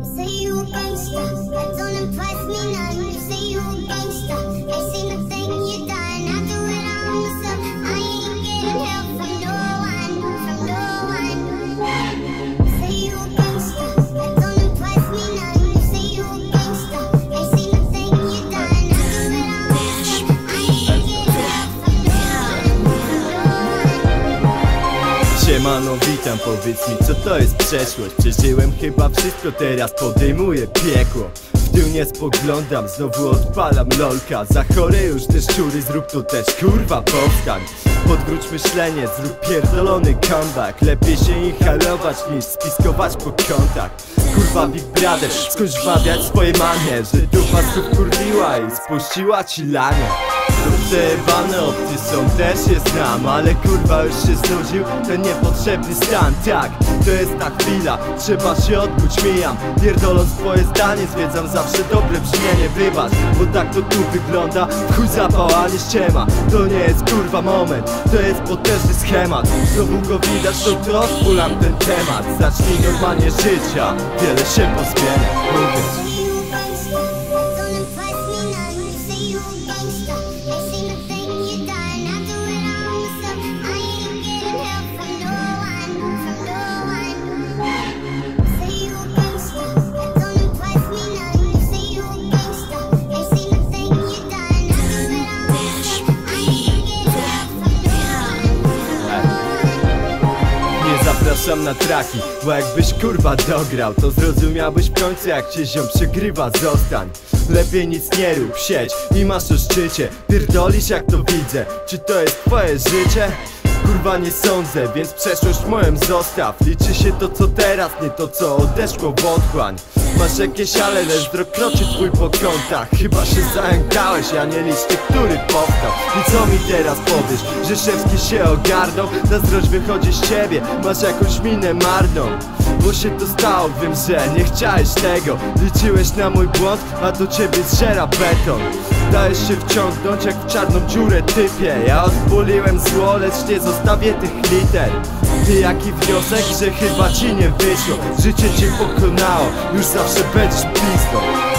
Say you a gangsta, that don't impress me none. You say you a gangsta, Siemano, witam, powiedz mi co to jest przeszłość? Przeżyłem chyba wszystko, teraz podejmuję piekło. W tył nie spoglądam, znowu odpalam lolka. Za chore już te szczury, zrób to też kurwa powstań. Podgródź myślenie, zrób pierdolony comeback. Lepiej się inhalować niż spiskować po kątach. Kurwa Big Brother, skądś wabiać swoje manie. Że dupa kurwiła i spuściła ci lanie Przejebane opcje są, też je znam Ale kurwa już się znudził ten niepotrzebny stan Tak, to jest ta chwila, trzeba się odkuć, mijam Pierdoląc swoje zdanie, zwiedzam zawsze dobre brzmienie Wybacz, bo tak to tu wygląda. Chuj zapał, a nie ściema. To nie jest kurwa moment, to jest potężny schemat. Znowu go widać, to to ten temat. Zacznij normalnie życia, wiele się pozmienia. Mówię zapraszam na traki, bo jakbyś kurwa dograł To zrozumiałbyś w końcu jak cię ziom przegrywa, zostań. Lepiej nic nie rób, siedź i masz o szczycie. Pierdolisz jak to widzę, czy to jest twoje życie? Kurwa nie sądzę, więc przeszłość moją zostaw. Liczy się to co teraz, nie to co odeszło w otchłań Masz jakieś ale, lecz kroczy twój po kątach Chyba się zająkałeś, ja nie licz tych, który powstał. I co mi teraz powiesz, że Szewski się ogarnął? Zazdrość wychodzi z ciebie, masz jakąś minę marną Bo się to stało, wiem, że nie chciałeś tego. Liczyłeś na mój błąd, a do ciebie zżera beton. Dajesz się wciągnąć jak w czarną dziurę typie. Ja odpuliłem zło, lecz nie zostawię tych liter. Ty jaki wniosek, że chyba ci nie wyszło. Życie cię pokonało, już zawsze będziesz blisko